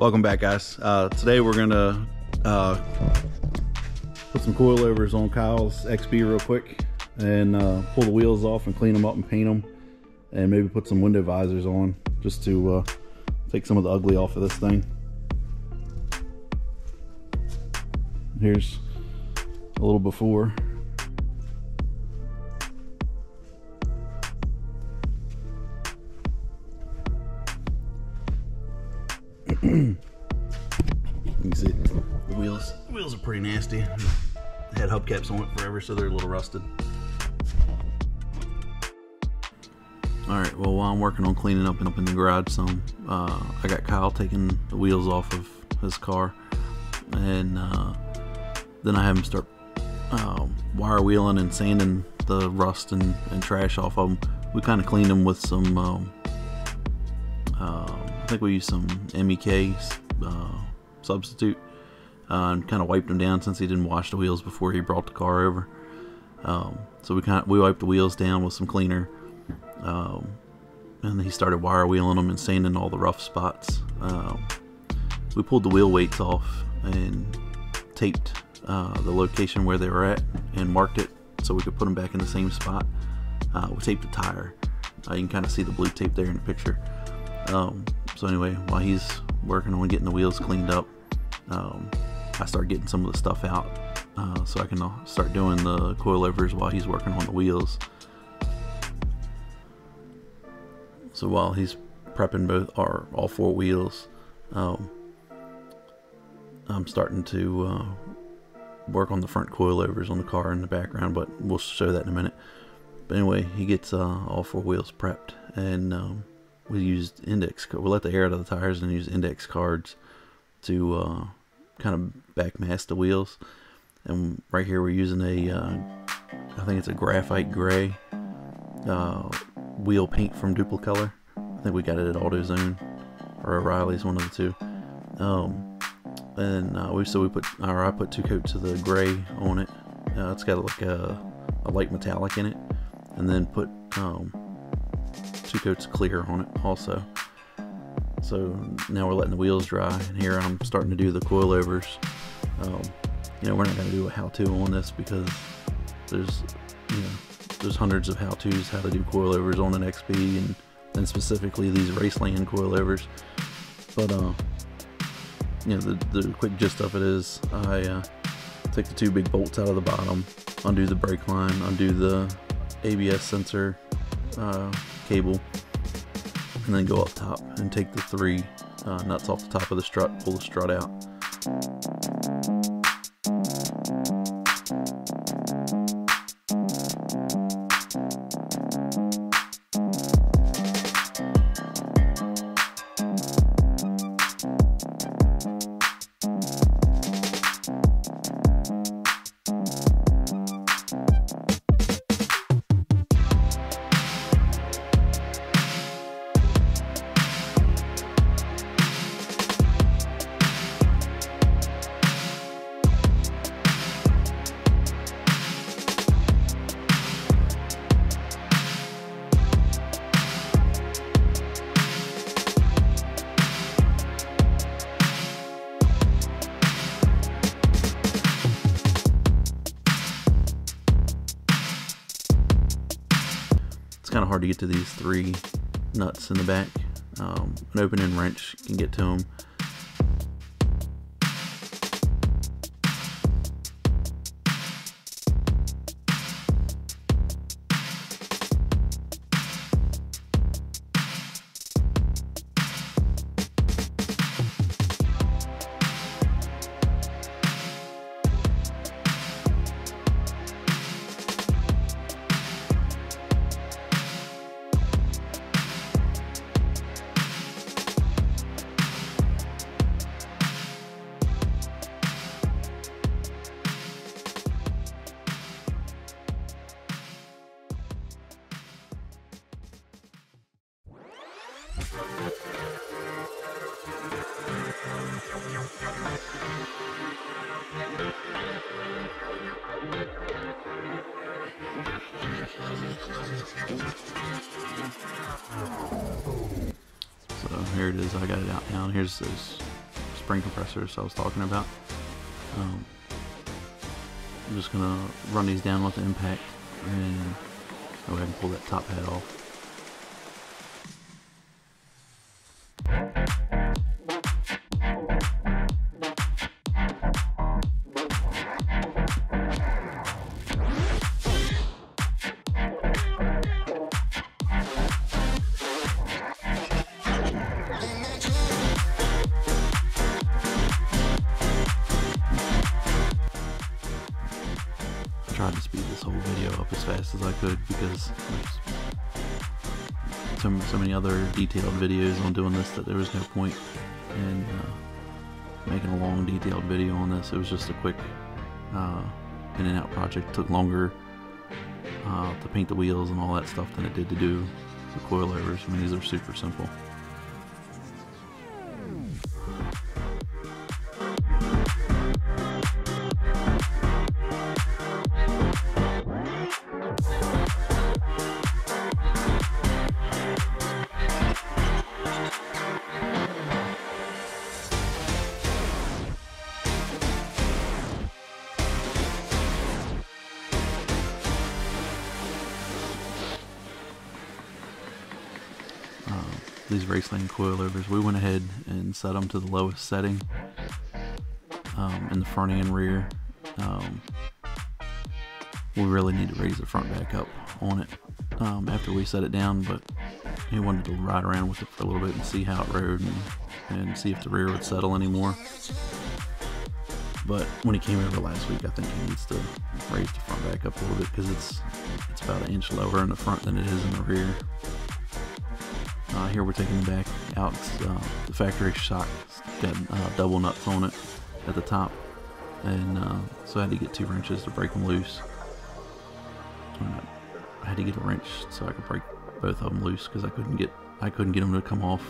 Welcome back, guys. Uh, today we're gonna uh, put some coilovers on Kyle's XB real quick and uh, pull the wheels off and clean them up and paint them and maybe put some window visors on just to uh, take some of the ugly off of this thing. Here's a little before. You can see the wheels. The wheels are pretty nasty. Had hubcaps on it forever, so they're a little rusted. Alright, well while I'm working on cleaning up and up in the garage some, uh, I got Kyle taking the wheels off of his car and uh, then I have him start uh, wire wheeling and sanding the rust and, and trash off of them. We kind of cleaned them with some, um, uh, I think we used some MEK uh, substitute uh, and kind of wiped them down since he didn't wash the wheels before he brought the car over. Um, so we kind of, we wiped the wheels down with some cleaner um, and he started wire wheeling them and sanding all the rough spots. Um, we pulled the wheel weights off and taped uh, the location where they were at and marked it so we could put them back in the same spot. Uh, we taped the tire. Uh, you can kind of see the blue tape there in the picture. Um, so anyway, while he's working on getting the wheels cleaned up, um, I start getting some of the stuff out uh, so I can uh, start doing the coilovers while he's working on the wheels. So while he's prepping both our all four wheels, um, I'm starting to uh, work on the front coilovers on the car in the background, but we'll show that in a minute. But anyway, he gets uh, all four wheels prepped, and um, we used index. We let the air out of the tires and use index cards to uh, kind of backmask the wheels. And right here, we're using a, uh, I think it's a graphite gray uh, wheel paint from Duplicolor. I think we got it at AutoZone or O'Reilly's, one of the two. Um, and uh, we so we put or I put two coats of the gray on it. Uh, it's got like a, a, light metallic in it, and then put um, two coats clear on it also. So now we're letting the wheels dry, and here I'm starting to do the coilovers. Um, you know, we're not going to do a how-to on this because there's you know there's hundreds of how-tos how to do coilovers on an XB and, and specifically these Raceland coilovers. But uh, you know, the, the quick gist of it is I uh, take the two big bolts out of the bottom, undo the brake line, undo the ABS sensor uh, cable, and then go up top and take the three uh, nuts off the top of the strut, pull the strut out. Hard to get to these three nuts in the back. Um, an opening wrench can get to them. It is. I got it out now. Here's those spring compressors I was talking about. Um, I'm just gonna run these down with the impact and go ahead and pull that top head off. So other detailed videos on doing this that there was no point in uh, making a long detailed video on this. It was just a quick uh, in and out project. It took longer uh, to paint the wheels and all that stuff than it did to do the coilovers. I mean, these are super simple. These Raceland coilovers, we went ahead and set them to the lowest setting um, in the front and rear. Um, we really need to raise the front back up on it um, after we set it down, but he wanted to ride around with it for a little bit and see how it rode and, and see if the rear would settle anymore. But when he came over last week, I think he needs to raise the front back up a little bit because it's it's about an inch lower in the front than it is in the rear. Uh, here we're taking back out. Uh, the factory shock got uh, double nuts on it at the top, and uh, so I had to get two wrenches to break them loose. I had to get a wrench so I could break both of them loose because I couldn't get I couldn't get them to come off.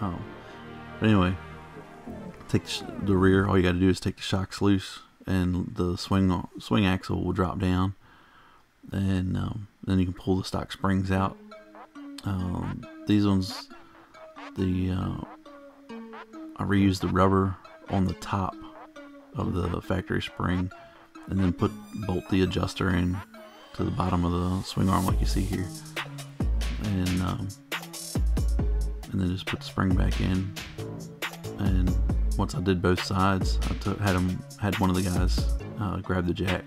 Um, but anyway, take the rear. All you got to do is take the shocks loose, and the swing swing axle will drop down, and um, then you can pull the stock springs out um, these ones, the uh, I reused the rubber on the top of the factory spring, and then put bolt the adjuster in to the bottom of the swing arm like you see here, and um, and then just put the spring back in. And once I did both sides, I took, had him had one of the guys uh, grab the jack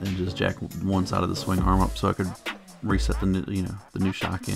and just jack one side of the swing arm up so I could reset the new, you know the new shock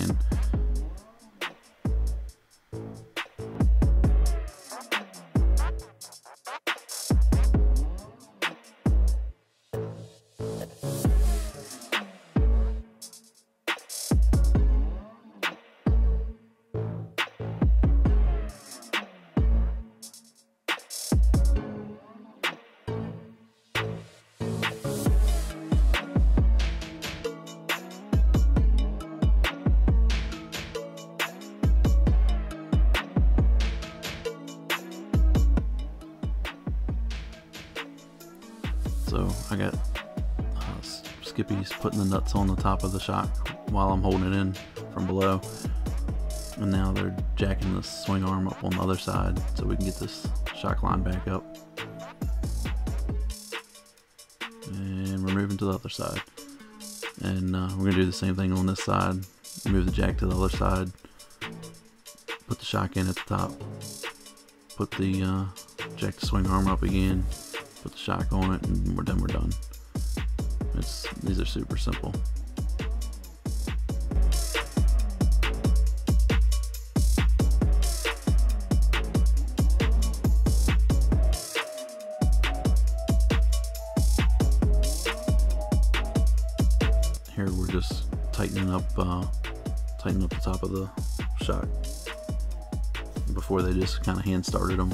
Skippy's putting the nuts on the top of the shock while I'm holding it in from below. And now they're jacking the swing arm up on the other side so we can get this shock line back up. And we're moving to the other side. And uh, we're to do the same thing on this side. Move the jack to the other side. Put the shock in at the top. Put the uh, jack the swing arm up again put the shock on it, and we're done. We're done. Are super simple. Here we're just tightening up, uh, tightening up the top of the shock before they just kind of hand started them.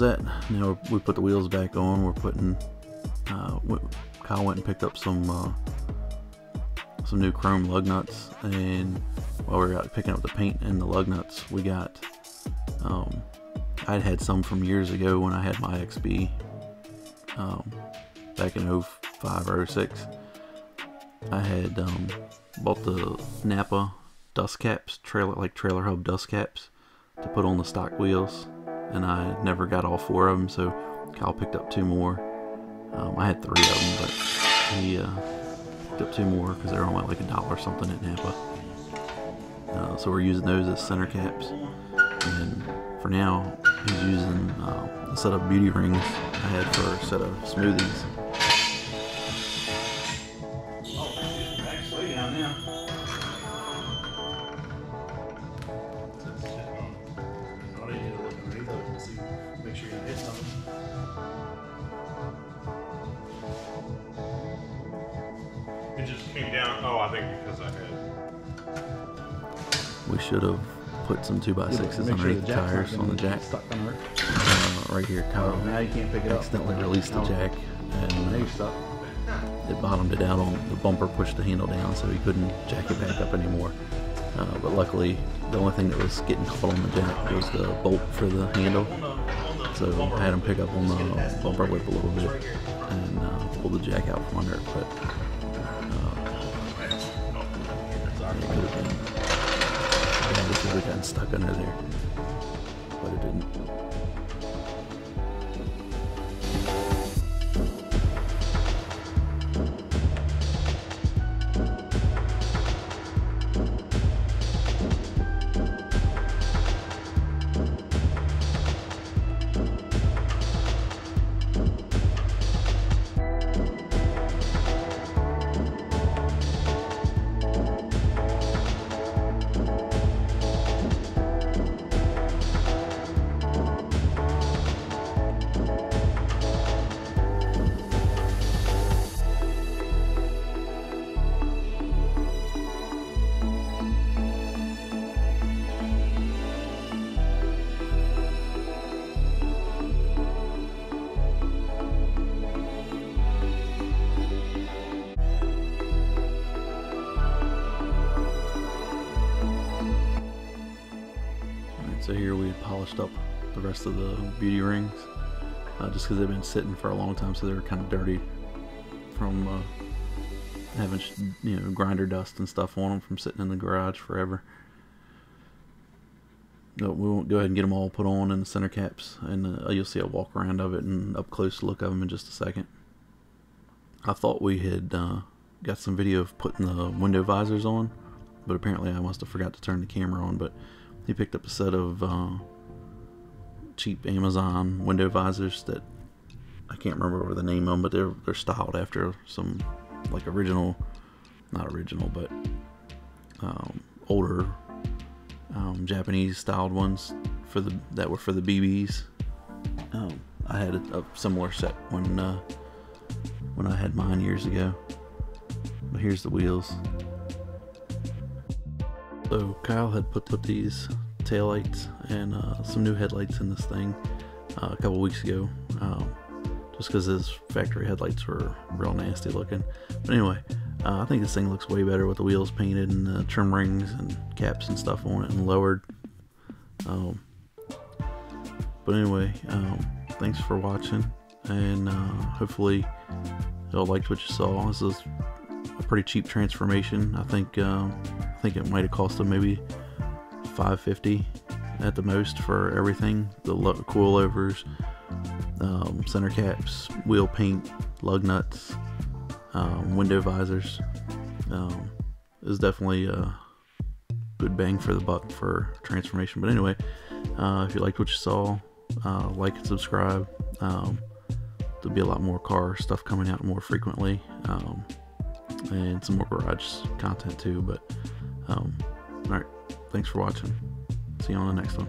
Was it. Now we put the wheels back on. We're putting. Uh, Kyle went and picked up some uh, some new chrome lug nuts, and while we were out picking up the paint and the lug nuts, we got. Um, I'd had some from years ago when I had my XB um, back in 05 or 06. I had um, bought the Napa dust caps, trailer like trailer hub dust caps, to put on the stock wheels, and I never got all four of them, so Kyle picked up two more. Um, I had three of them, but he uh, picked up two more because they're only like a dollar or something at Napa. Uh, so we're using those as center caps, and for now he's using uh, a set of beauty rings I had for a set of smoothies. Put some 2x6s Make sure underneath the jack's tires on the jack. Stuck on her. Uh, right here, Kyle Now you can't pick it up. accidentally released the Now- jack and it bottomed it out on the bumper, pushed the handle down, so he couldn't jack it back up anymore. Uh, but luckily, the only thing that was getting caught on the jack was the bolt for the handle. So I had him pick up on the bumper lip a little bit and uh, pull the jack out from under it. But stuck under there, but it didn't. So here we polished up the rest of the beauty rings, uh, just because they've been sitting for a long time, so they're kind of dirty from uh, having you know grinder dust and stuff on them from sitting in the garage forever. No, we won't go ahead and get them all put on in the center caps, and uh, you'll see a walk around of it and up close look of them in just a second. I thought we had uh, got some video of putting the window visors on, but apparently I must have forgot to turn the camera on. But he picked up a set of uh, cheap Amazon window visors that I can't remember the name of them, but they're they're styled after some like original, not original, but um, older um, Japanese styled ones for the that were for the BBs. Um, I had a, a similar set when uh, when I had mine years ago. But here's the wheels. So Kyle had put put these taillights and uh, some new headlights in this thing uh, a couple weeks ago, um, just because his factory headlights were real nasty looking. But anyway, uh, I think this thing looks way better with the wheels painted and the trim rings and caps and stuff on it and lowered. Um, but anyway, um, thanks for watching, and uh, hopefully y'all liked what you saw. This is a pretty cheap transformation. I think I think it might have cost them maybe 550 at the most for everything. The lo- coilovers, um, center caps, wheel paint, lug nuts, um, window visors. Um, is definitely a good bang for the buck for transformation. But anyway, uh, if you liked what you saw, uh, like and subscribe. Um, there'll be a lot more car stuff coming out more frequently. Um, and some more garage content too. But um, all right, thanks for watching. See you on the next one.